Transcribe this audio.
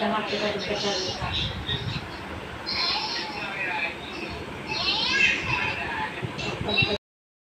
黙ってたりしたり。